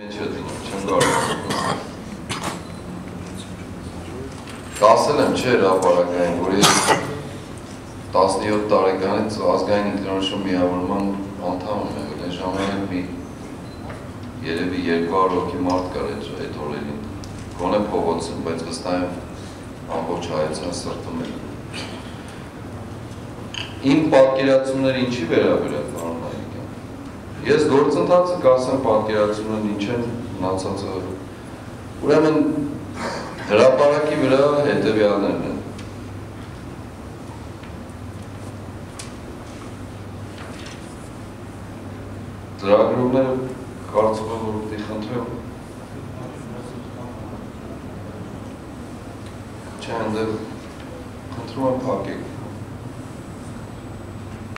Մեջը չեմ կարող։ Կասել եմ, չէ, հրապարակային, որ ես 17 տարեկանից ազգային ինքնորոշում միավորման անդամ եմ եղել, այն ժամանակ մի երևի 200 հոգի մարդ կար այդ այդ օրերին, գոնե փողոցում, բայց վստահ եմ ամբողջ հայացան սրտում էր։ Իմ պատկերացումները ինչի Մայրիկյան։ Ես գործընթացը կասեմ պատկերացումն ինչ են մնացածը։ Ուրեմն հրապարակի վրա հետևյալներն են։ Ծրագրումները կարծում եմ որ պիտի խնդրեմ։ Չէ, այնտեղ խնդրում եմ փակեք։